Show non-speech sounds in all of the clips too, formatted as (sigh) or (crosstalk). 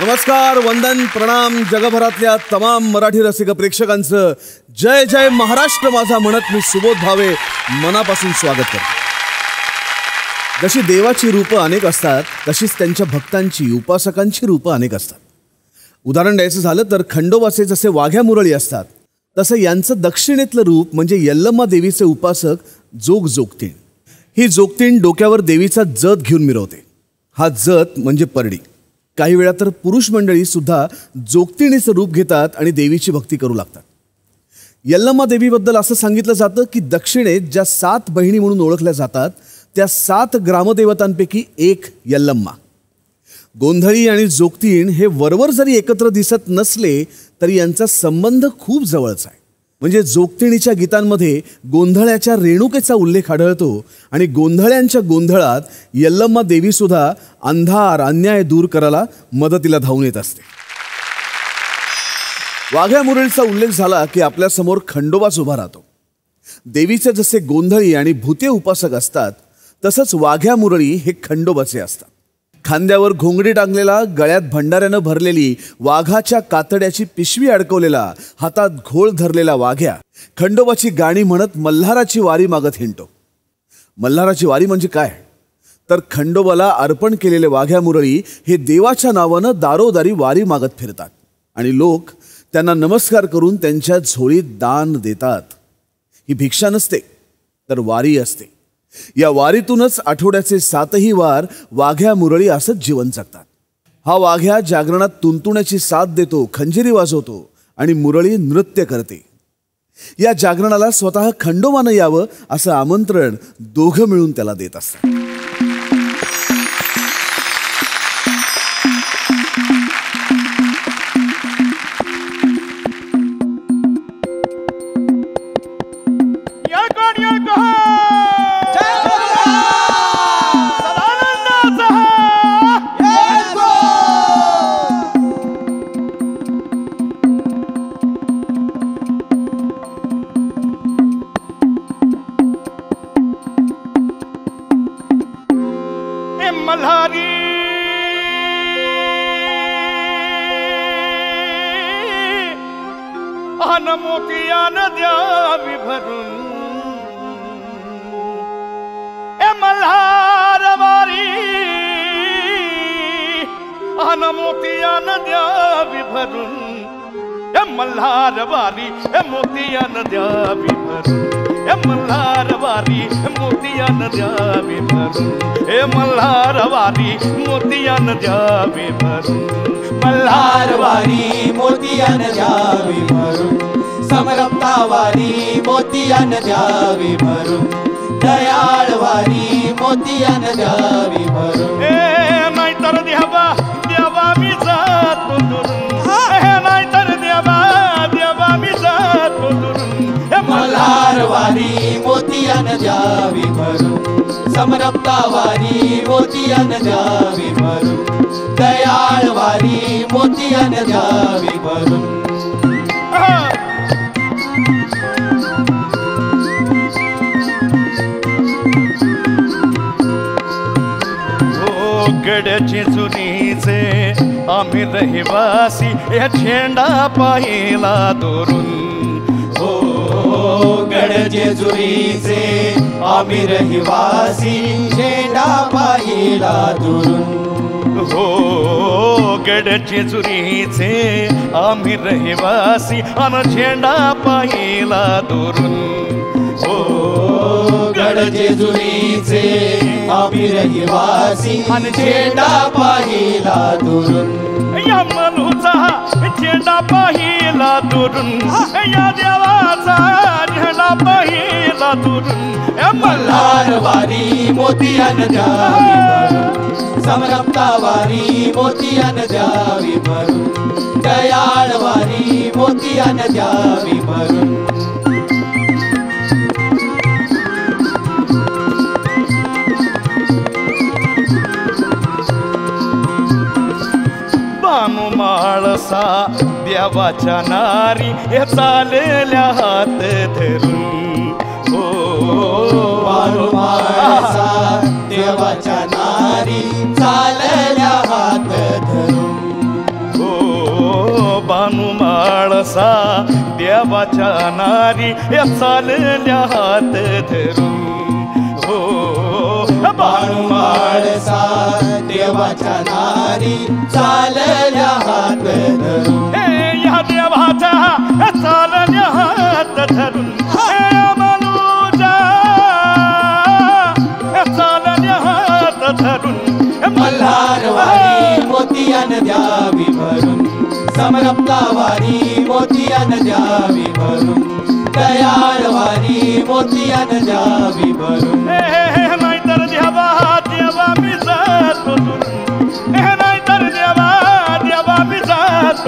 नमस्कार वंदन प्रणाम जगभरातल्या तमाम मराठी रसिक प्रेक्षकांचं. जय जय महाराष्ट्र माझा म्हणत मी सुबोध भावे. मनापासून स्वागत करतो. जशी देवाची रूपं अनेक असतात तशीच त्यांच्या भक्तांची उपासकांची रूपं अनेक असतात. उदाहरण द्यायचं झालं तर खंडोबाचे जसे वाघ्या मुरळी असतात तसं यांचं दक्षिणेतलं रूप म्हणजे यल्लम्मा देवीचे उपासक जोग जोगतीण. ही जोगतीण डोक्यावर देवीचा जत घेऊन मिरवते. हा जत म्हणजे परडी. काही वेळा तर पुरुष मंडळी सुद्धा जोगतिणीचं रूप घेतात आणि देवीची भक्ती करू लागतात. यल्लम्मा देवीबद्दल असं सांगितलं जातं की दक्षिणेत ज्या सात बहिणी म्हणून ओळखल्या जातात त्या सात ग्रामदेवतांपैकी एक यल्लम्मा. गोंधळी आणि जोगतीण हे वरवर जरी एकत्र दिसत नसले तरी यांचा संबंध खूप जवळचा आहे. म्हणजे जोगतिणीच्या गीतांमध्ये गोंधळ्याच्या रेणुकेचा उल्लेख आढळतो आणि गोंधळ्यांच्या गोंधळात यल्लम्मा देवीसुद्धा अंधार अन्याय दूर करायला मदतीला धावून येत असते. वाघ्या मुरळीचा उल्लेख झाला की आपल्यासमोर खंडोबाच उभा राहतो. देवीचे जसे गोंधळी आणि भूते उपासक असतात तसंच वाघ्या मुरळी हे खंडोबाचे असतात. खांद्यावर घोंगडी टांगलेला गळ्यात भंडाऱ्यानं भरलेली वाघाच्या कातड्याची पिशवी अडकवलेला हातात घोळ धरलेला वाघ्या. खंडोबाची गाणी म्हणत मल्हाराची वारी मागत हिंडतो. मल्हाराची वारी म्हणजे काय? तर खंडोबाला अर्पण केलेले वाघ्या मुरळी हे देवाच्या नावानं दारोदारी वारी मागत फिरतात. आणि लोक त्यांना नमस्कार करून त्यांच्या झोळीत दान देतात. ही भिक्षा नसते तर वारी असते. या वारीतूनच आठवड्याचे सातही वार वाघ्या मुरळी असंच जीवन जगतात. हा वाघ्या जागरणात तुंतुण्याची साथ देतो खंजिरी वाजवतो आणि मुरळी नृत्य करते. या जागरणाला स्वतः खंडोबानं यावं असं आमंत्रण दोघं मिळून त्याला देत असतात. अन मोतियान द्यावी भरून. ए मल्हार वारी अन मोतियान द्यावी भरून. ए मल्हार वारी ए मोतियान द्यावी भरून. ए मल्हार वारी मोतियान द्यावी भरून. ए मल्हार वारी मोतियान द्यावी भरून. मल्हार वारी मोतियान द्यावी भरून. समरप्ता वारी मोतियान द्यावी भरून. दयाळ वारी मोतियान द्यावी भरून. ए नाहीतर देवा द्यावा मी जातो वारी मोतियान जावी भरून समरप्ता वारी मोतियान जावी भरून दयाळ वारी मोतियान द्यावी भरून हो गड्याची चुनीचे आम्ही रहिवासी या झेंडा पाहिला दोरून. गड जेजुरीचे आम्ही रहिवासी झेंडा पाहिला दुरून. हो गड्याची चुरीचे आम्ही रहिवासी अन झेंडा पाहिला दुरून. हो गड जेजुरीचे आम्ही रहिवासी आणि झेंडा पाहिला दुरून. या मनूचा झेंडा पाहिला दुरून. या देवाचा झेंडा पाहिला दुरून. मल्हार वारी मोतियान द्यावी समरप्ता वारी मोतियान जावी मरून दयाळ वारी मोतियान जावी मरून असा देवाच्या नारी हे चालल्या हात धरून. हो. देवाच्या नारी चालल्या हात धरून. हो. बानुमाळसा देवाच्या नारी हे चालल्या हात धरून. हो. बाणू माळसा देवाच्या नारी चालल्या हात धरून हे या देवाचा चालल्या हात धरून हे मल्हारवारी मोतियान द्यावी भरून. समरप्तावारी मोतियान द्यावी भरून. दयाळवारी मोतियान द्यावी भरून.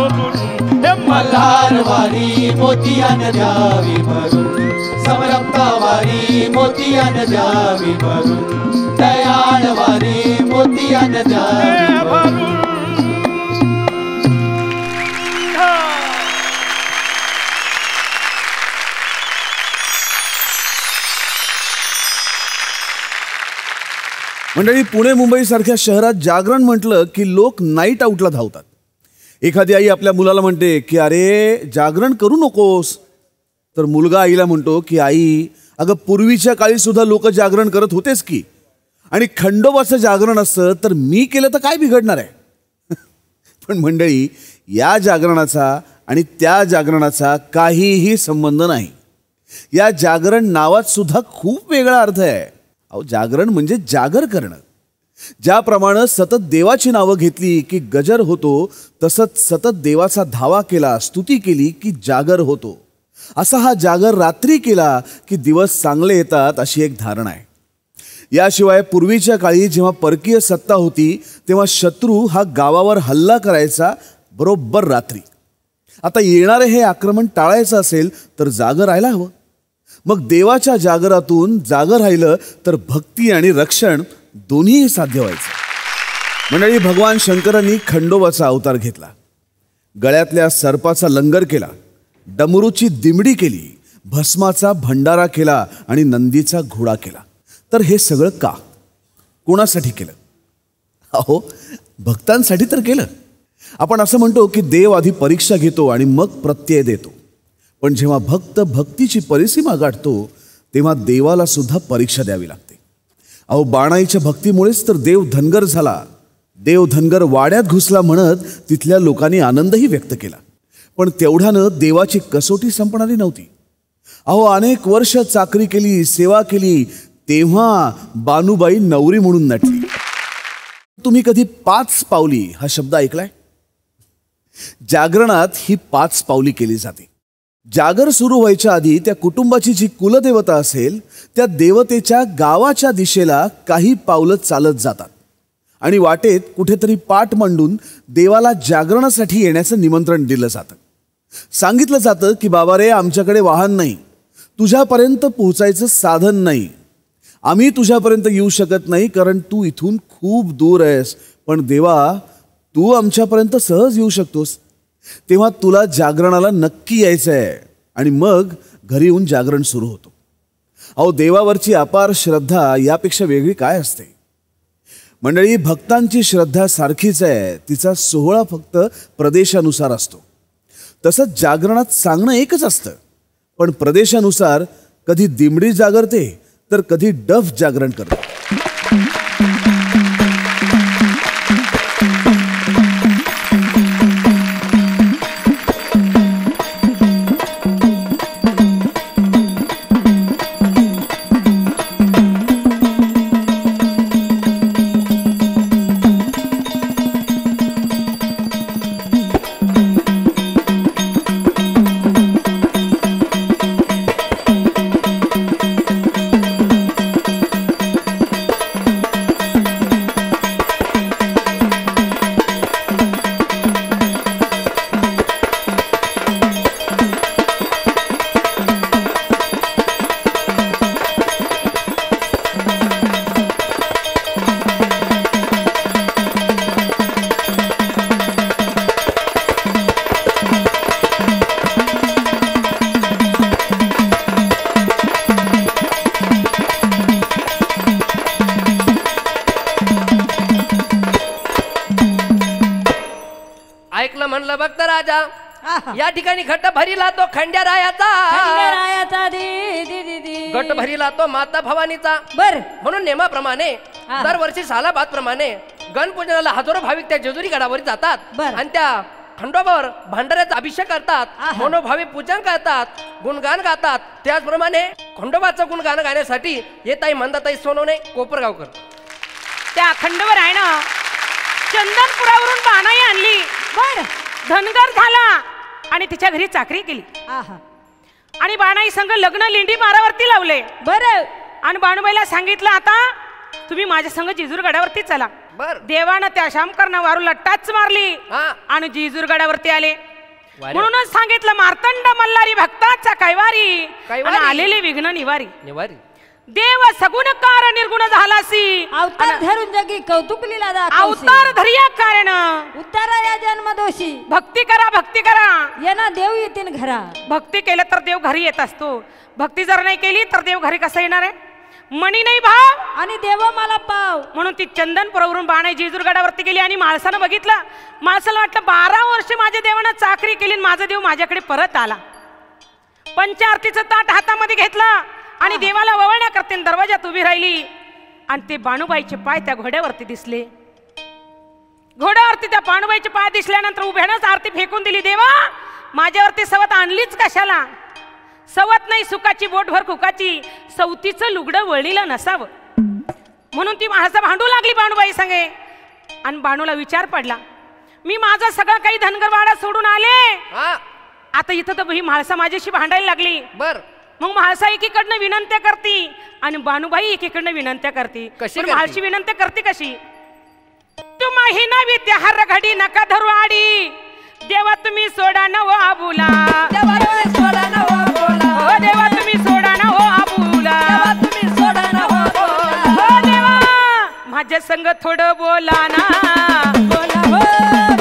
हे मल्हारवारी मोतियान द्यावी भरून. समरप्तावारी मोतियान द्यावी भरून. दयाळवारी मोतियान द्यावी हे भरून. मंडळी पुणे मुंबई सारख्या शहरात जागरण म्हटलं की लोक नाईट आऊटला धावतात. एखादी आई आपल्या मुलाला म्हणते की अरे जागरण करू नकोस. तर मुलगा आईला म्हणतो की आई अगं पूर्वीच्या काळी सुद्धा लोक जागरण करत होतेच की. आणि खंडोबाचं जागरण असतं तर मी केलं तर काय बिघडणार आहे? (laughs) पण मंडळी या जागरणाचा आणि त्या जागरणाचा काहीही संबंध नाही. या जागरण नावात सुद्धा खूप वेगळा अर्थ आहे. अहो जागरण म्हणजे जागर करणं. ज्याप्रमाणे सतत देवाची नावं घेतली की गजर होतो तसंच सतत देवाचा धावा केला स्तुती केली की जागर होतो. असा हा जागर रात्री केला की दिवस चांगले येतात अशी एक धारणा आहे. याशिवाय पूर्वीच्या काळी जेव्हा परकीय सत्ता होती तेव्हा शत्रू हा गावावर हल्ला करायचा बरोबर रात्री. आता येणारे हे आक्रमण टाळायचं असेल तर जागं राहायला हवं. मग देवाच्या जागरातून जागं राहिलं तर भक्ती आणि रक्षण दोन्हीही साध्य व्हायचं. मंडळी भगवान शंकरांनी खंडोबाचा अवतार घेतला. गळ्यातल्या सर्पाचा लंगर केला. डमरूची दिमडी केली. भस्माचा भंडारा केला आणि नंदीचा घोडा केला. तर हे सगळं का? कोणासाठी केलं? अहो भक्तांसाठी तर केलं. आपण असं म्हणतो की देव आधी परीक्षा घेतो आणि मग प्रत्यय देतो. पण जेव्हा भक्त भक्तीची परिसीमा गाठतो तेव्हा देवाला सुद्धा परीक्षा द्यावी लागते. अहो बाणाईच्या भक्तीमुळेच तर देव धनगर झाला. देव धनगर वाड्यात घुसला म्हणत तिथल्या लोकांनी आनंदही व्यक्त केला. पण तेवढ्यानं देवाची कसोटी संपणारी नव्हती. अहो अनेक वर्ष चाकरी केली सेवा केली तेव्हा बानुबाई नवरी म्हणून नटली. तुम्ही कधी पाच पावली हा शब्द ऐकलाय? जागरणात ही पाच पावली केली जाते. जागर सुरू व्हायच्या आधी त्या कुटुंबाची जी कुलदेवता असेल त्या देवतेच्या गावाच्या दिशेला काही पावलं चालत जातात. आणि वाटेत कुठेतरी पाठ मांडून देवाला जागरणासाठी येण्याचं निमंत्रण दिलं जातं. सांगितलं जातं की बाबा रे आमच्याकडे वाहन नाही. तुझ्यापर्यंत पोहोचायचं साधन नाही. आम्ही तुझ्यापर्यंत येऊ शकत नाही कारण तू इथून खूप दूर आहेस. पण देवा तू आमच्यापर्यंत सहज येऊ शकतोस. तेव्हा तुला जागरणाला नक्की यायचं आहे आणि मग घरी येऊन जागरण सुरू होतो. अहो देवावरची अपार श्रद्धा यापेक्षा वेगळी काय असते? मंडळी भक्तांची श्रद्धा सारखीच आहे. तिचा सोहळा फक्त प्रदेशानुसार असतो. तसंच जागरणात सांगणं एकच असतं. पण प्रदेशानुसार कधी दिमडी जागरते तर कधी डफ जागरण करते. या ठिकाणी घट भरीला तो खंड्यारायाचा खंडेरायाचा दी दी दी दी. घट भरीला तो माता भवानीचा. बर. म्हणून नेमाप्रमाणे. दरवर्षी सालाबाद प्रमाणे गणपूजनाला हजारो भाविक त्या जेजुरी गडावर जातात. आणि त्या खंडोबावर भांडाऱ्याचा अभिषेक करतात. मनोभावे पूजन करतात गुणगान गातात. त्याचप्रमाणे खंडोबाचं गुणगान गाण्यासाठी येत आहे मंदाताई सोनवणे कोपरगावकर. त्या अखंडवर आहे ना चंदनपुरावरून बाणाई आणली. बर. धनगर झाला. आणि तिच्या घरी चाकरी केली. आहा. आणि बाणाई संघ लग्न लिंडी मारावरती लावले. बर. आणि बाणूबाईला सांगितलं आता तुम्ही माझ्या संघ जिजूर गडावरती चला. बर. देवानं त्या शामकरणा वारूला टाच मारली आणि जिजूर गडावरती आले. वारे. म्हणूनच सांगितलं मार्तंड मल्हारी भक्ताचा कैवारी. आलेले विघ्न निवारी. निवारी. देव सगुण कार निर्गुण झालासी. अवतार धरून जगी कौतुक लीला. अवतार धरिया कारण. उतारा या जन्मदोषी. भक्ती करा भक्ती करा. यांना देव येतील घरा. भक्ती केलं तर देव घरी येत असतो. भक्ती जर नाही केली तर देव घरी कसं येणार आहे? मणी नाही भाव. आणि देव मला पाव. म्हणून ती चंदनपुरावरून बाणे जेजूरगडावरती गेली आणि माणसानं बघितलं. माणसाला वाटलं बारा वर्ष माझ्या देवानं चाकरी केली आणि माझा देव माझ्याकडे परत आला. पंचारतीचं ताट हातामध्ये घेतलं. आणि देवाला वळण्या करते आणि दरवाजात उभी राहिली. आणि ते बाणूबाईचे पाय त्या घोड्यावरती दिसले. घोड्यावरती त्या बाणूबाईचे पाय दिसल्यानंतर उभ्यानंच आरती फेकून दिली देवा माझ्यावरती सवत आणलीच कशाला? सवत नाही सुखाची बोटभर कुकाची सवतीचं लुगडं वळीलं नसावं. म्हणून ती माणसं भांडू लागली बाणूबाई संगे. आणि बाणूला विचार पडला मी माझा सगळं काही धनगरवाडा सोडून आले. आता इथं तर ही माणसं माझ्याशी भांडायला लागली. बर. मग म्हाळसा एकीकडनं विनंत्या करती आणि बानुबाई एकीकडनं विनंत्या करती. कशी करती? म्हाळशी विनंत्या करते कशी? तुम्ही ना विद्या हर घडी नका धरू आडी. देवा तुम्ही सोडा न हो आबुला. देवा तुम्ही सोडा ना हो बोला. हो देवा तुम्ही सोडा न हो आबुला. देवा तुम्ही सोडा ना हो बोला. हो देवा माझ्या संग थोडं बोला ना. बोला हो.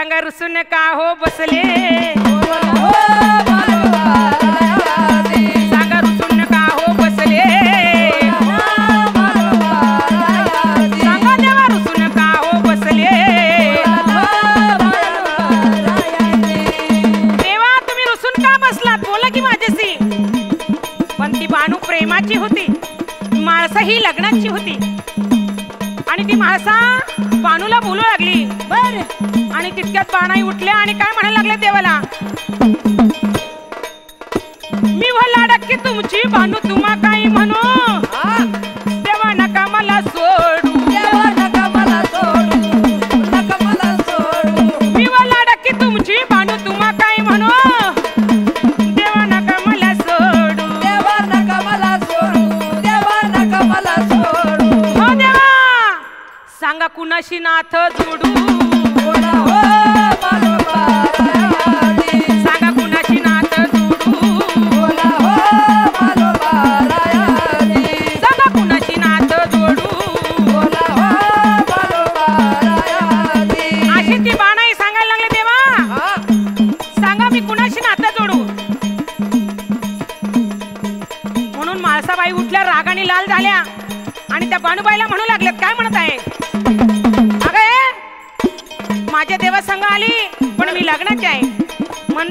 सांगा रुसून का हो बसले? बोला सांगा रुसून का हो बसले? सांगा देवा रुसून का हो बसले? देवा तुम्ही रुसून का बसलात? बोला की माझ्याशी. पण ती बाणू प्रेमाची होती. माळसा ही लग्नाची होती. आणि ती माळसा बाणूला बोलू लागली. आणि तितक्यात बाणाई उठल्या आणि काय म्हणायला लागले देवाला? मी भला डक्की तुमची बांधू तुम्हा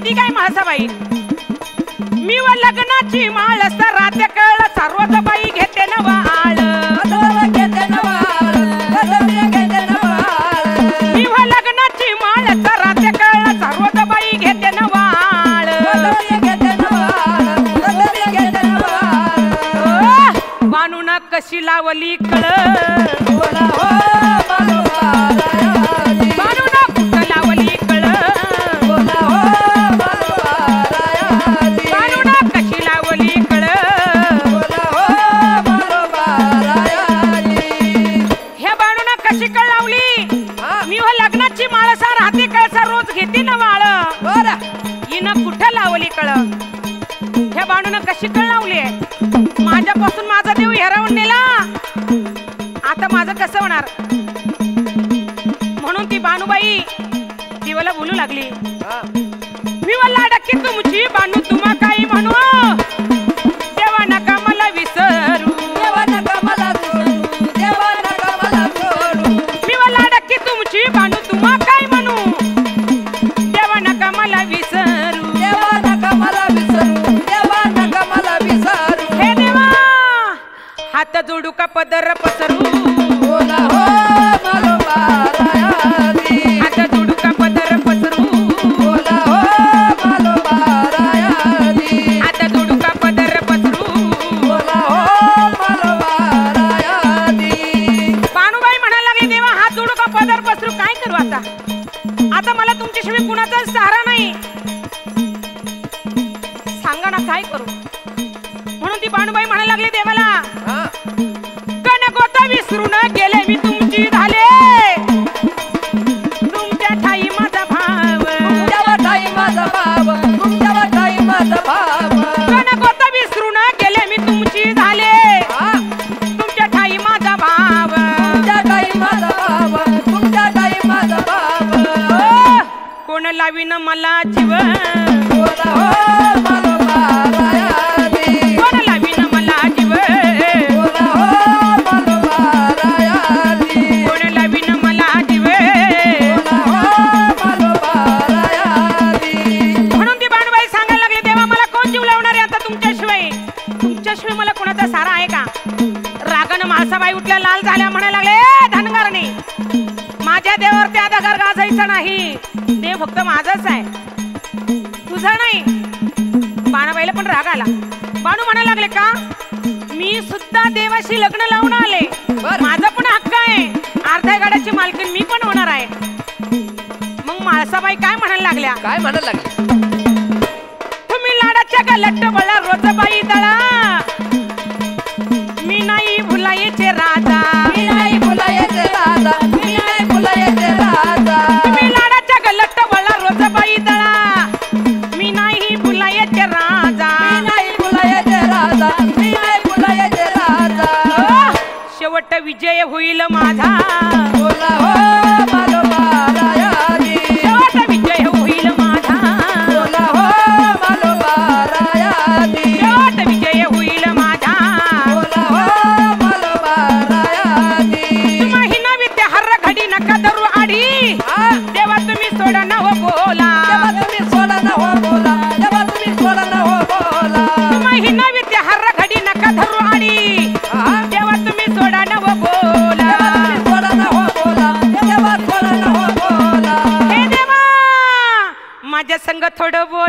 म्हणती काय म्हाळसाबाई मी व लग्नाची माळ सरात कळ सर्वच बाई घेते न वाळ नवाळ, मी व लग्नाची माळ रात्र कळ सर्वच बाई घेते न वाळ घेते बाणून कशी लावली कळ? होणार म्हणून ती बानुबाई दिवाला बोलू लागली. मी विवल्ला डक्की तुमची बानू तुम्हा काही म्हणू ಸಾವಿನ ಮಲಾಜಿವ पण राग आला. बाणू म्हणा लागले का? मी सुद्धा देवाशी लग्न लावून आले. माझा पण हक्क आहे. अर्ध्या गाड्याची मालकीन मी पण होणार आहे. मग माळसाबाई काय म्हणायला लागल्या? काय म्हणायला लागल्या तुम्ही लाडाच्या का लट्ट बळा रोजबाई दळा. विजय होईल माझा. बोला हो.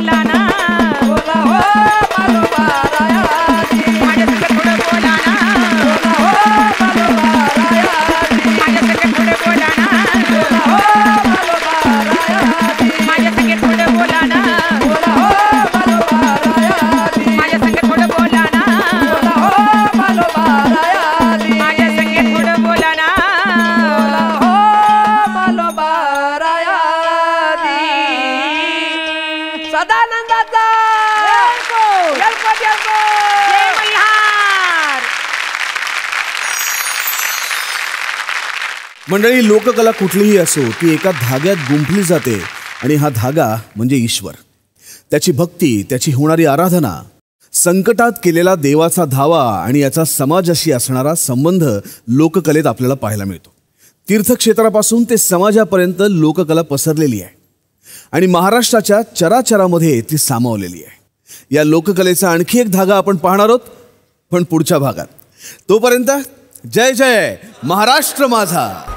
बोला ना. बोला हो माधोबारा मंडळी लोककला कुठलीही असो ती एका धाग्यात गुंफली जाते आणि हा धागा म्हणजे ईश्वर. त्याची भक्ती त्याची होणारी आराधना संकटात केलेला देवाचा धावा आणि याचा समाजाशी असणारा संबंध लोककलेत आपल्याला पाहायला मिळतो. तीर्थक्षेत्रापासून ते समाजापर्यंत लोककला पसरलेली आहे. आणि महाराष्ट्राच्या चराचरामध्ये ती सामावलेली आहे. या लोककलेचा आणखी एक धागा आपण पाहणार आहोत पण पुढच्या भागात. तोपर्यंत जय जय महाराष्ट्र माझा!